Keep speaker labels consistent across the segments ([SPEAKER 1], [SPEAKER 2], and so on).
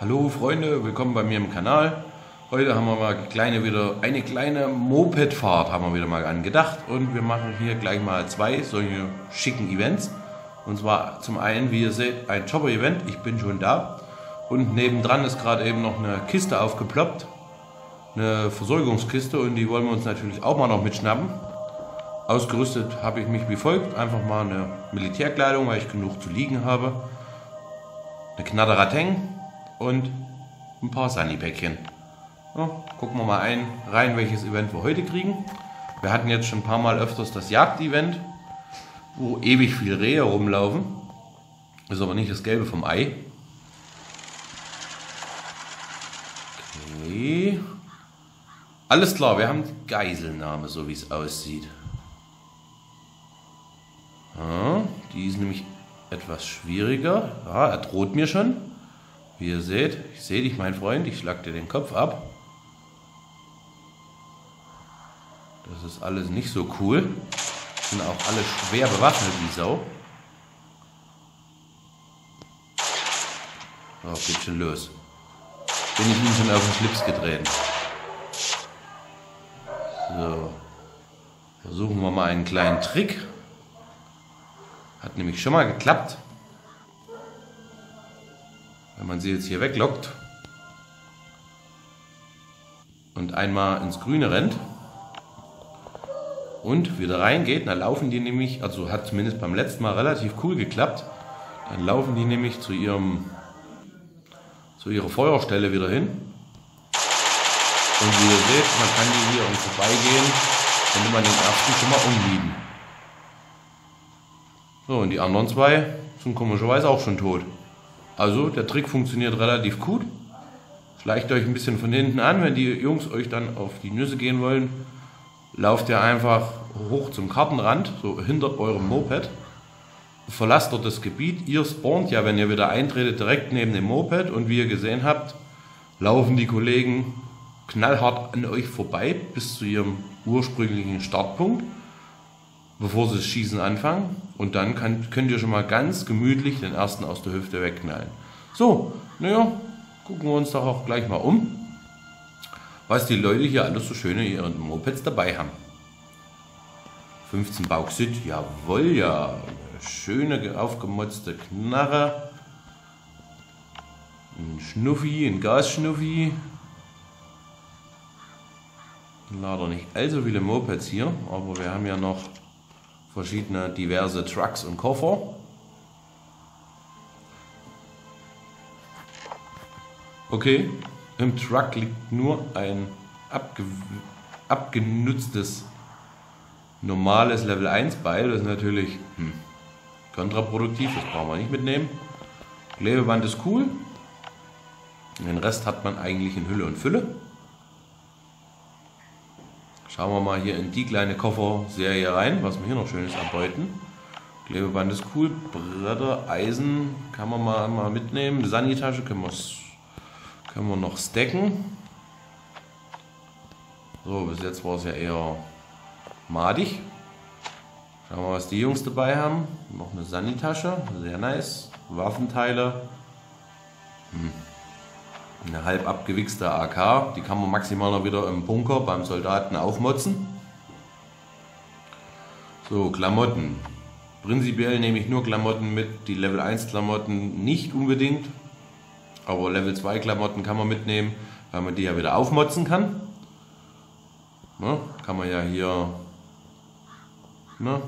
[SPEAKER 1] Hallo Freunde, willkommen bei mir im Kanal. Heute haben wir mal eine kleine wieder eine kleine Mopedfahrt haben wir wieder mal angedacht und wir machen hier gleich mal zwei solche schicken Events. Und zwar zum einen, wie ihr seht, ein Chopper-Event. Ich bin schon da und nebendran ist gerade eben noch eine Kiste aufgeploppt, eine Versorgungskiste und die wollen wir uns natürlich auch mal noch mitschnappen. Ausgerüstet habe ich mich wie folgt: einfach mal eine Militärkleidung, weil ich genug zu liegen habe, eine Knatterateng und ein paar Sunny-Päckchen. Ja, gucken wir mal ein, rein, welches Event wir heute kriegen. Wir hatten jetzt schon ein paar Mal öfters das Jagd-Event, wo ewig viel Rehe rumlaufen. Ist aber nicht das Gelbe vom Ei. Okay. Alles klar, wir haben die Geiselnahme, so wie es aussieht. Ja, die ist nämlich etwas schwieriger. Ja, er droht mir schon. Wie ihr seht, ich sehe dich, mein Freund, ich schlag dir den Kopf ab. Das ist alles nicht so cool. Sind auch alle schwer bewaffnet wie Sau. So, geht schon los. Bin ich ihm schon auf den Schlips getreten. So. Versuchen wir mal einen kleinen Trick. Hat nämlich schon mal geklappt. Wenn man sie jetzt hier weglockt und einmal ins Grüne rennt und wieder reingeht, dann laufen die nämlich, also hat zumindest beim letzten Mal relativ cool geklappt, dann laufen die nämlich zu ihrem zu ihrer Feuerstelle wieder hin. Und wie ihr seht, man kann die hier um vorbeigehen, könnte man den ersten schon mal umlieben. So, und die anderen zwei sind komischerweise auch schon tot. Also, der Trick funktioniert relativ gut. Schleicht euch ein bisschen von hinten an, wenn die Jungs euch dann auf die Nüsse gehen wollen. Lauft ihr einfach hoch zum Kartenrand, so hinter eurem Moped. Verlasst dort das Gebiet. Ihr spawnt ja, wenn ihr wieder eintretet, direkt neben dem Moped. Und wie ihr gesehen habt, laufen die Kollegen knallhart an euch vorbei bis zu ihrem ursprünglichen Startpunkt bevor sie das Schießen anfangen. Und dann kann, könnt ihr schon mal ganz gemütlich den ersten aus der Hüfte wegknallen. So, naja, gucken wir uns doch auch gleich mal um, was die Leute hier alles so schöne ihren Mopeds dabei haben. 15 Bauxit, jawohl, ja. Schöne aufgemotzte Knarre. Ein Schnuffi, ein Gasschnuffi. Leider nicht allzu viele Mopeds hier, aber wir haben ja noch verschiedene diverse Trucks und Koffer. Okay, im Truck liegt nur ein abge abgenutztes normales Level 1 Beil. Das ist natürlich hm, kontraproduktiv, das brauchen wir nicht mitnehmen. Klebeband ist cool. Den Rest hat man eigentlich in Hülle und Fülle. Schauen wir mal hier in die kleine Kofferserie rein, was wir hier noch schönes erbeuten. Klebeband ist cool, Bretter, Eisen kann man mal, mal mitnehmen. Sanitasche können, können wir noch stacken. So, bis jetzt war es ja eher madig. Schauen wir mal, was die Jungs dabei haben. Noch eine Sanitasche, sehr nice. Waffenteile. Hm. Eine halb abgewichste AK, die kann man maximal noch wieder im Bunker beim Soldaten aufmotzen. So, Klamotten. Prinzipiell nehme ich nur Klamotten mit, die Level 1 Klamotten nicht unbedingt. Aber Level 2 Klamotten kann man mitnehmen, weil man die ja wieder aufmotzen kann. Ne, kann man ja hier, ne,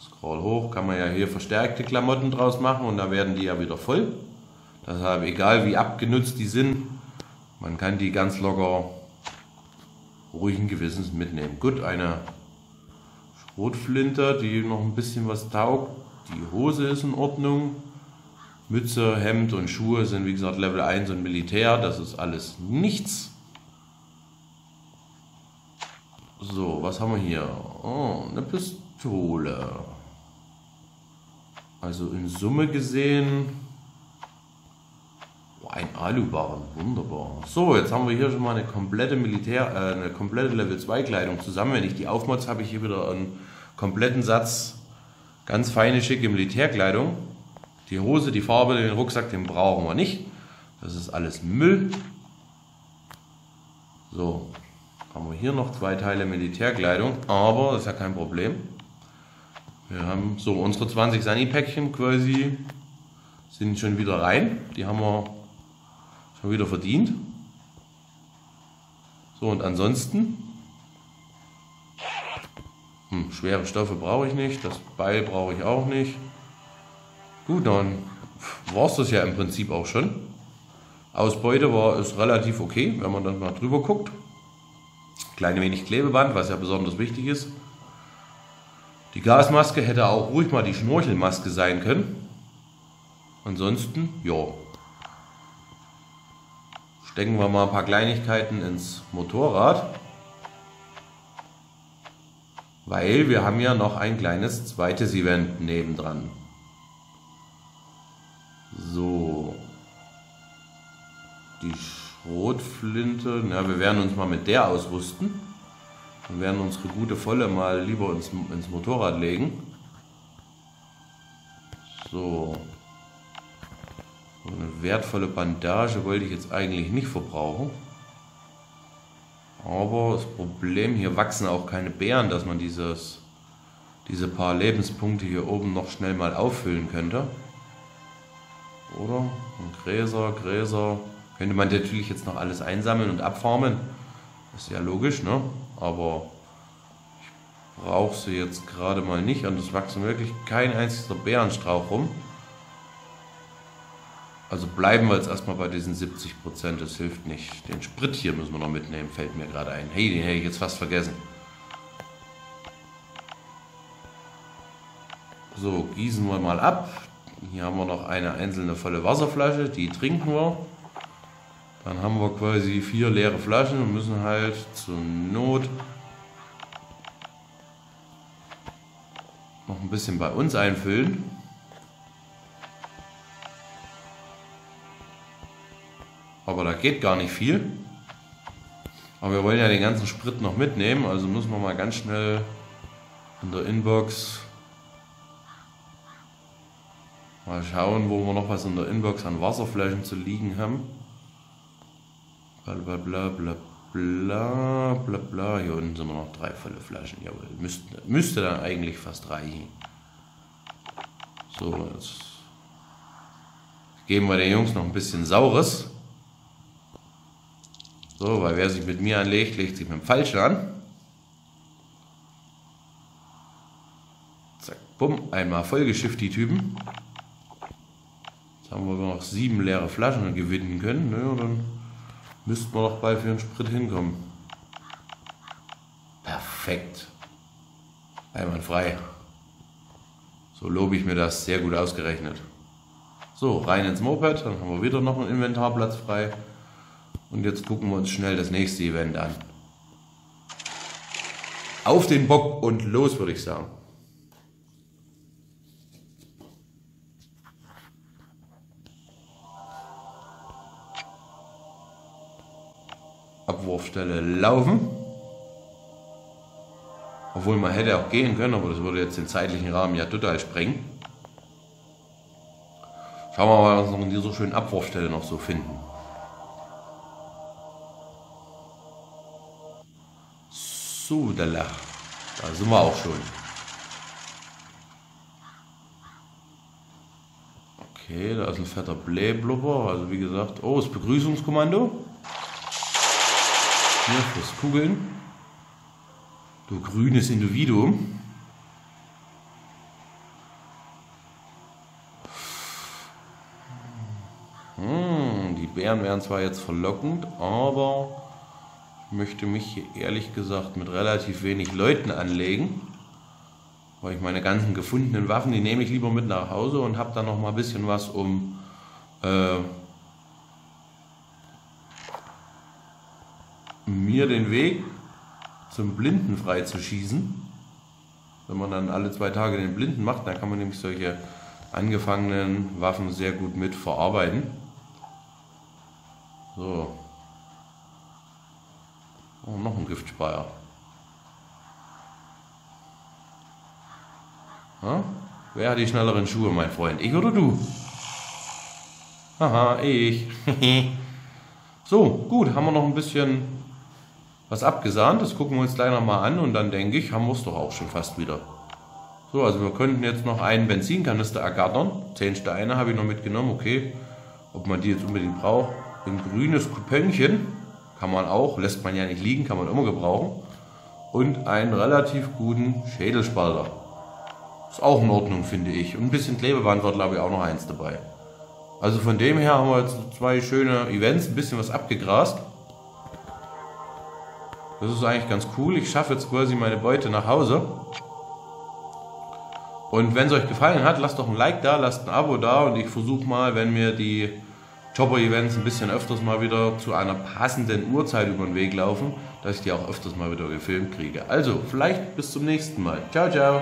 [SPEAKER 1] scroll hoch, kann man ja hier verstärkte Klamotten draus machen und dann werden die ja wieder voll. Deshalb, egal wie abgenutzt die sind, man kann die ganz locker ruhigen Gewissens mitnehmen. Gut, eine Schrotflinte, die noch ein bisschen was taugt. Die Hose ist in Ordnung. Mütze, Hemd und Schuhe sind wie gesagt Level 1 und Militär. Das ist alles nichts. So, was haben wir hier? Oh, eine Pistole. Also in Summe gesehen Ein Alubarren, wunderbar. So, jetzt haben wir hier schon mal eine komplette Militär, äh, eine komplette Level 2 Kleidung zusammen. Wenn ich die aufmotze, habe ich hier wieder einen kompletten Satz ganz feine, schicke Militärkleidung. Die Hose, die Farbe, den Rucksack, den brauchen wir nicht. Das ist alles Müll. So, haben wir hier noch zwei Teile Militärkleidung, aber das ist ja kein Problem. Wir haben so unsere 20 Sani-Päckchen quasi sind schon wieder rein. Die haben wir schon wieder verdient. So, und ansonsten, hm, schwere Stoffe brauche ich nicht, das Beil brauche ich auch nicht. Gut, dann war es das ja im Prinzip auch schon. Ausbeute war ist relativ okay, wenn man dann mal drüber guckt. Kleine wenig Klebeband, was ja besonders wichtig ist. Die Gasmaske hätte auch ruhig mal die Schnorchelmaske sein können. Ansonsten, ja, stecken wir mal ein paar Kleinigkeiten ins Motorrad. Weil wir haben ja noch ein kleines zweites Event nebendran. So. Die Schrotflinte, na, wir werden uns mal mit der ausrüsten. Wir werden unsere gute Volle mal lieber ins, ins Motorrad legen. So. Eine wertvolle Bandage wollte ich jetzt eigentlich nicht verbrauchen. Aber das Problem, hier wachsen auch keine Beeren, dass man dieses, diese paar Lebenspunkte hier oben noch schnell mal auffüllen könnte. Oder? Und Gräser, Gräser. Könnte man natürlich jetzt noch alles einsammeln und abfarmen. Ist ja logisch, ne? Aber ich brauche sie jetzt gerade mal nicht. Und es wachsen wirklich kein einziger Bärenstrauch rum. Also bleiben wir jetzt erstmal bei diesen 70 Prozent, das hilft nicht. Den Sprit hier müssen wir noch mitnehmen, fällt mir gerade ein. Hey, den hätte ich jetzt fast vergessen. So, gießen wir mal ab. Hier haben wir noch eine einzelne volle Wasserflasche, die trinken wir. Dann haben wir quasi vier leere Flaschen und müssen halt zur Not noch ein bisschen bei uns einfüllen. Aber da geht gar nicht viel. Aber wir wollen ja den ganzen Sprit noch mitnehmen, also müssen wir mal ganz schnell in der Inbox mal schauen, wo wir noch was in der Inbox an Wasserflaschen zu liegen haben. Bla bla bla bla bla bla bla. Hier unten sind noch drei volle Flaschen. Jawohl, müsste, müsste dann eigentlich fast reichen. So, jetzt geben wir den Jungs noch ein bisschen Saures. So, weil wer sich mit mir anlegt, legt sich mit dem Falschen an. Zack, bumm, einmal vollgeschifft die Typen. Jetzt haben wir noch sieben leere Flaschen gewinnen können. Ne, dann müssten wir noch bald für den Sprit hinkommen. Perfekt. Einwandfrei. So lobe ich mir das sehr gut ausgerechnet. So, rein ins Moped, dann haben wir wieder noch einen Inventarplatz frei. Und jetzt gucken wir uns schnell das nächste Event an. Auf den Bock und los, würde ich sagen. Abwurfstelle laufen. Obwohl man hätte auch gehen können, aber das würde jetzt den zeitlichen Rahmen ja total sprengen. Schauen wir mal, was wir in dieser schönen Abwurfstelle noch so finden. So, da sind wir auch schon. Okay, da ist ein fetter Blähblubber. Also wie gesagt, oh, das Begrüßungskommando. Hier fürs Kugeln. Du grünes Individuum. Hm, die Bären wären zwar jetzt verlockend, aber möchte mich hier ehrlich gesagt mit relativ wenig Leuten anlegen. Weil ich meine ganzen gefundenen Waffen, die nehme ich lieber mit nach Hause und habe dann noch mal ein bisschen was, um äh, mir den Weg zum Blinden freizuschießen. Wenn man dann alle zwei Tage den Blinden macht, dann kann man nämlich solche angefangenen Waffen sehr gut mit verarbeiten. So. Oh, noch ein Giftspeier. Ha? Wer hat die schnelleren Schuhe, mein Freund? Ich oder du? Aha, ich. so, gut, haben wir noch ein bisschen was abgesahnt. Das gucken wir uns gleich nochmal an und dann denke ich, haben wir es doch auch schon fast wieder. So, also wir könnten jetzt noch einen Benzinkanister ergattern. Zehn Steine habe ich noch mitgenommen, okay. Ob man die jetzt unbedingt braucht. Ein grünes Kupönchen kann man auch, lässt man ja nicht liegen, kann man immer gebrauchen. Und einen relativ guten Schädelspalter. Ist auch in Ordnung, finde ich. Und ein bisschen Klebeband war, glaube ich, auch noch eins dabei. Also von dem her haben wir jetzt zwei schöne Events, ein bisschen was abgegrast. Das ist eigentlich ganz cool. Ich schaffe jetzt quasi meine Beute nach Hause. Und wenn es euch gefallen hat, lasst doch ein Like da, lasst ein Abo da und ich versuche mal, wenn mir die Chopper-Events ein bisschen öfters mal wieder zu einer passenden Uhrzeit über den Weg laufen, dass ich die auch öfters mal wieder gefilmt kriege. Also, vielleicht bis zum nächsten Mal. Ciao, ciao.